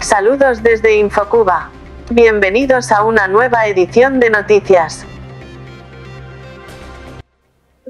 Saludos desde Infocuba. Bienvenidos a una nueva edición de noticias.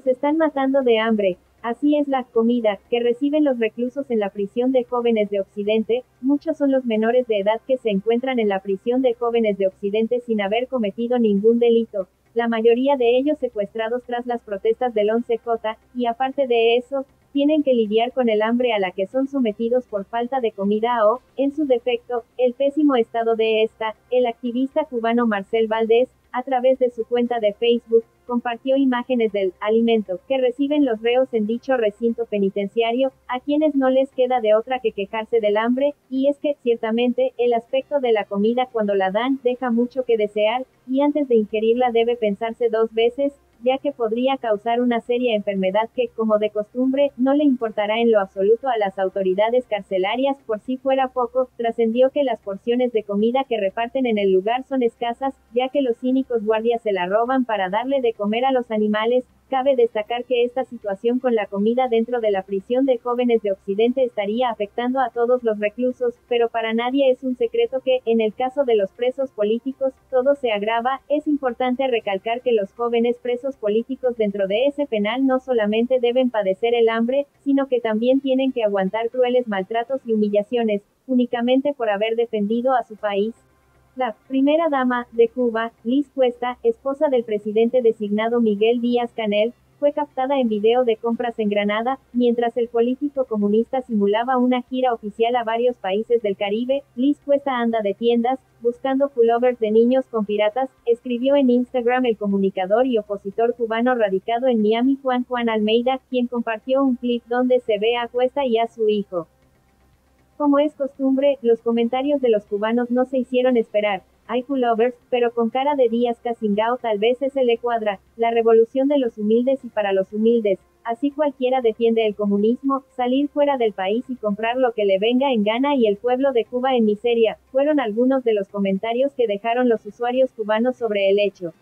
Se están matando de hambre. Así es la comida que reciben los reclusos en la prisión de jóvenes de Occidente. Muchos son los menores de edad que se encuentran en la prisión de jóvenes de Occidente sin haber cometido ningún delito. La mayoría de ellos secuestrados tras las protestas del 11J, y aparte de eso, tienen que lidiar con el hambre a la que son sometidos por falta de comida o, en su defecto, el pésimo estado de esta. El activista cubano Marcel Valdés, a través de su cuenta de Facebook, compartió imágenes del alimento que reciben los reos en dicho recinto penitenciario, a quienes no les queda de otra que quejarse del hambre, y es que, ciertamente, el aspecto de la comida cuando la dan deja mucho que desear, y antes de ingerirla debe pensarse dos veces, ya que podría causar una seria enfermedad que, como de costumbre, no le importará en lo absoluto a las autoridades carcelarias, por si fuera poco, trascendió que las porciones de comida que reparten en el lugar son escasas, ya que los cínicos guardias se la roban para darle de comer a los animales, Cabe destacar que esta situación con la comida dentro de la prisión de jóvenes de Occidente estaría afectando a todos los reclusos, pero para nadie es un secreto que, en el caso de los presos políticos, todo se agrava. Es importante recalcar que los jóvenes presos políticos dentro de ese penal no solamente deben padecer el hambre, sino que también tienen que aguantar crueles maltratos y humillaciones, únicamente por haber defendido a su país. La primera dama de Cuba, Liz Cuesta, esposa del presidente designado Miguel Díaz Canel, fue captada en video de compras en Granada, mientras el político comunista simulaba una gira oficial a varios países del Caribe. Liz Cuesta anda de tiendas, buscando pullovers de niños con piratas, escribió en Instagram el comunicador y opositor cubano radicado en Miami Juan Juan Almeida, quien compartió un clip donde se ve a Cuesta y a su hijo. Como es costumbre, los comentarios de los cubanos no se hicieron esperar. Hay pullovers, pero con cara de Díaz Casingao tal vez se le cuadra, la revolución de los humildes y para los humildes. Así cualquiera defiende el comunismo, salir fuera del país y comprar lo que le venga en gana y el pueblo de Cuba en miseria, fueron algunos de los comentarios que dejaron los usuarios cubanos sobre el hecho.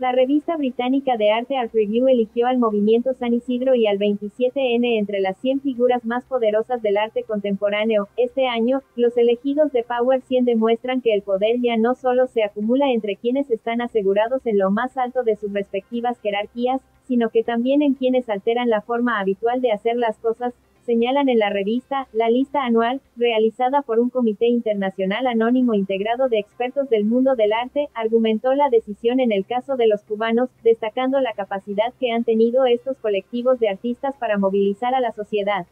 La revista británica de arte Art Review eligió al movimiento San Isidro y al 27N entre las 100 figuras más poderosas del arte contemporáneo. Este año, los elegidos de Power 100 demuestran que el poder ya no solo se acumula entre quienes están asegurados en lo más alto de sus respectivas jerarquías, sino que también en quienes alteran la forma habitual de hacer las cosas, señalan en la revista, la lista anual, realizada por un comité internacional anónimo integrado de expertos del mundo del arte, argumentó la decisión en el caso de los cubanos, destacando la capacidad que han tenido estos colectivos de artistas para movilizar a la sociedad.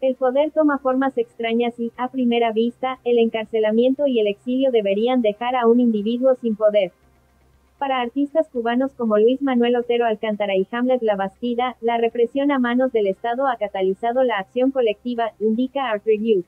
El poder toma formas extrañas y, a primera vista, el encarcelamiento y el exilio deberían dejar a un individuo sin poder. Para artistas cubanos como Luis Manuel Otero Alcántara y Hamlet La Bastida, la represión a manos del Estado ha catalizado la acción colectiva, indica Art Review.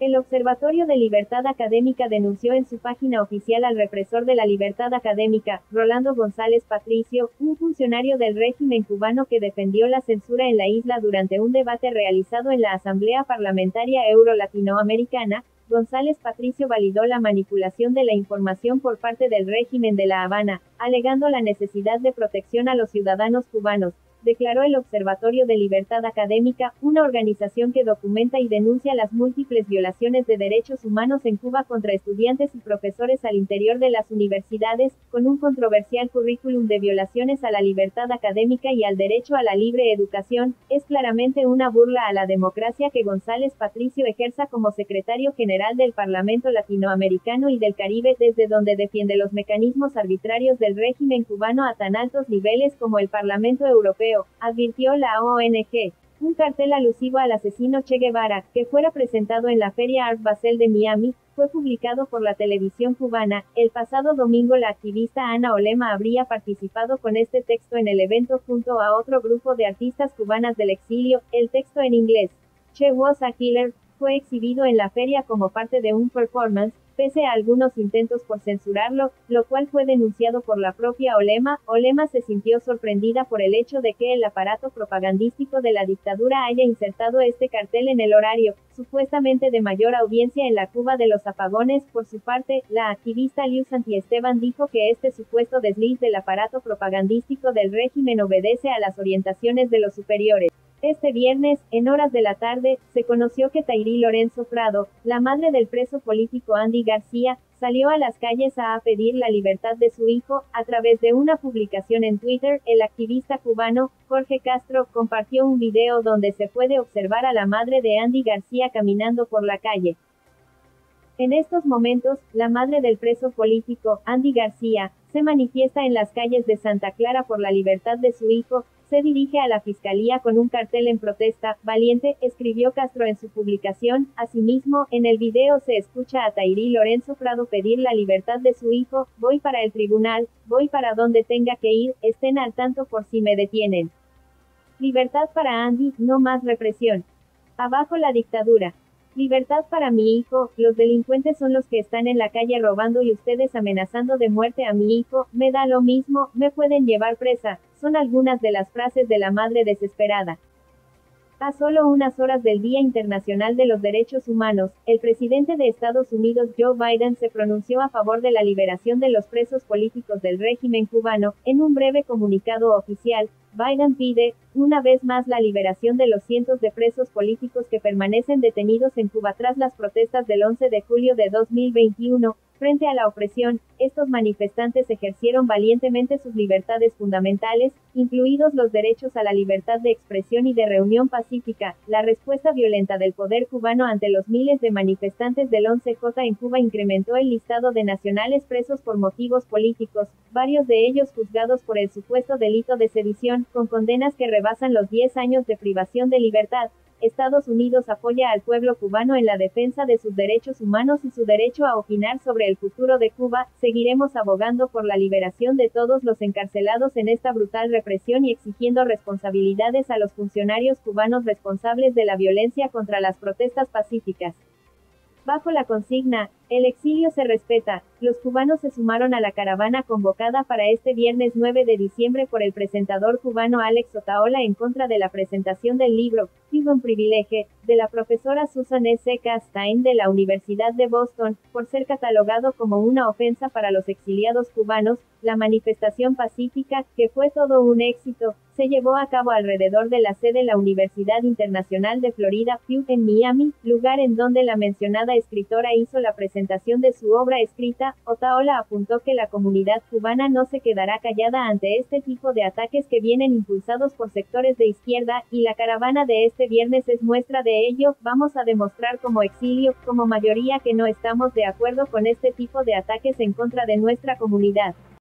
El Observatorio de Libertad Académica denunció en su página oficial al represor de la libertad académica, Rolando González Patricio, un funcionario del régimen cubano que defendió la censura en la isla durante un debate realizado en la Asamblea Parlamentaria Euro-Latinoamericana, González Patricio validó la manipulación de la información por parte del régimen de La Habana, alegando la necesidad de protección a los ciudadanos cubanos, declaró el Observatorio de Libertad Académica, una organización que documenta y denuncia las múltiples violaciones de derechos humanos en Cuba contra estudiantes y profesores al interior de las universidades, con un controversial currículum de violaciones a la libertad académica y al derecho a la libre educación, es claramente una burla a la democracia que González Patricio ejerza como secretario general del Parlamento Latinoamericano y del Caribe desde donde defiende los mecanismos arbitrarios del régimen cubano a tan altos niveles como el Parlamento Europeo advirtió la ONG. Un cartel alusivo al asesino Che Guevara, que fuera presentado en la Feria Art Basel de Miami, fue publicado por la televisión cubana. El pasado domingo la activista Ana Olema habría participado con este texto en el evento junto a otro grupo de artistas cubanas del exilio. El texto en inglés, Che was a killer, fue exhibido en la feria como parte de un performance, pese a algunos intentos por censurarlo, lo cual fue denunciado por la propia Olema. Olema se sintió sorprendida por el hecho de que el aparato propagandístico de la dictadura haya insertado este cartel en el horario. Supuestamente de mayor audiencia en la Cuba de los apagones. Por su parte, la activista Liu Santiesteban dijo que este supuesto desliz del aparato propagandístico del régimen obedece a las orientaciones de los superiores. Este viernes, en horas de la tarde, se conoció que Tairí Lorenzo Prado, la madre del preso político Andy García, salió a las calles a pedir la libertad de su hijo. A través de una publicación en Twitter, el activista cubano, Jorge Castro, compartió un video donde se puede observar a la madre de Andy García caminando por la calle. En estos momentos, la madre del preso político, Andy García, se manifiesta en las calles de Santa Clara por la libertad de su hijo, se dirige a la fiscalía con un cartel en protesta, valiente, escribió Castro en su publicación, asimismo, en el video se escucha a Tairí Lorenzo Prado pedir la libertad de su hijo, voy para el tribunal, voy para donde tenga que ir, estén al tanto por si me detienen. Libertad para Andy, no más represión. Abajo la dictadura. Libertad para mi hijo, los delincuentes son los que están en la calle robando y ustedes amenazando de muerte a mi hijo, me da lo mismo, me pueden llevar presa, son algunas de las frases de la madre desesperada. A solo unas horas del Día Internacional de los Derechos Humanos, el presidente de Estados Unidos Joe Biden se pronunció a favor de la liberación de los presos políticos del régimen cubano, en un breve comunicado oficial, Biden pide, una vez más, la liberación de los cientos de presos políticos que permanecen detenidos en Cuba tras las protestas del 11 de julio de 2021, Frente a la opresión, estos manifestantes ejercieron valientemente sus libertades fundamentales, incluidos los derechos a la libertad de expresión y de reunión pacífica. La respuesta violenta del poder cubano ante los miles de manifestantes del 11J en Cuba incrementó el listado de nacionales presos por motivos políticos, varios de ellos juzgados por el supuesto delito de sedición, con condenas que rebasan los 10 años de privación de libertad. Estados Unidos apoya al pueblo cubano en la defensa de sus derechos humanos y su derecho a opinar sobre el futuro de Cuba. Seguiremos abogando por la liberación de todos los encarcelados en esta brutal represión y exigiendo responsabilidades a los funcionarios cubanos responsables de la violencia contra las protestas pacíficas. Bajo la consigna, el exilio se respeta, los cubanos se sumaron a la caravana convocada para este viernes 9 de diciembre por el presentador cubano Alex Otaola en contra de la presentación del libro, Cuban Privilege, de la profesora Susan S. Castine de la Universidad de Boston, por ser catalogado como una ofensa para los exiliados cubanos, la manifestación pacífica, que fue todo un éxito, se llevó a cabo alrededor de la sede de la Universidad Internacional de Florida, Pew, en Miami, lugar en donde la mencionada escritora hizo la presentación de su obra escrita. Otaola apuntó que la comunidad cubana no se quedará callada ante este tipo de ataques que vienen impulsados por sectores de izquierda, y la caravana de este viernes es muestra de ello. Vamos a demostrar como exilio, como mayoría que no estamos de acuerdo con este tipo de ataques en contra de nuestra comunidad.